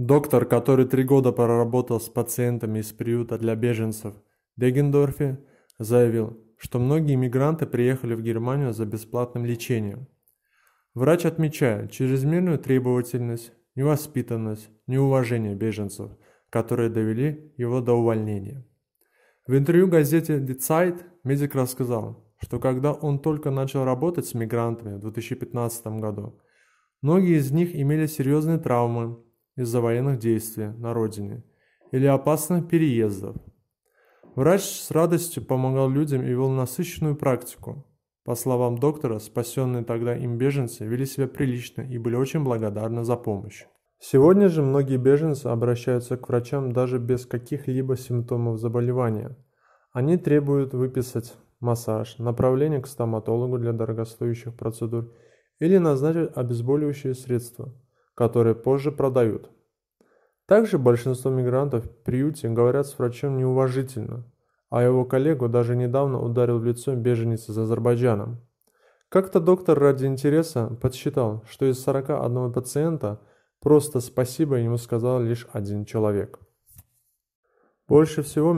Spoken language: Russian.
Доктор, который три года проработал с пациентами из приюта для беженцев в Дегендорфе, заявил, что многие мигранты приехали в Германию за бесплатным лечением. Врач отмечает чрезмерную требовательность, невоспитанность, неуважение беженцев, которые довели его до увольнения. В интервью газете Die Zeit медик рассказал, что когда он только начал работать с мигрантами в 2015 году, многие из них имели серьезные травмы из-за военных действий на родине или опасных переездов. Врач с радостью помогал людям и вел насыщенную практику. По словам доктора, спасенные тогда им беженцы вели себя прилично и были очень благодарны за помощь. Сегодня же многие беженцы обращаются к врачам даже без каких-либо симптомов заболевания. Они требуют выписать массаж, направление к стоматологу для дорогостоящих процедур или назначить обезболивающие средства, которые позже продают. Также большинство мигрантов в приюте говорят с врачом неуважительно, а его коллегу даже недавно ударил в лицо беженец из Азербайджана. Как-то доктор ради интереса подсчитал, что из 41 пациента просто спасибо ему сказал лишь один человек. Больше всего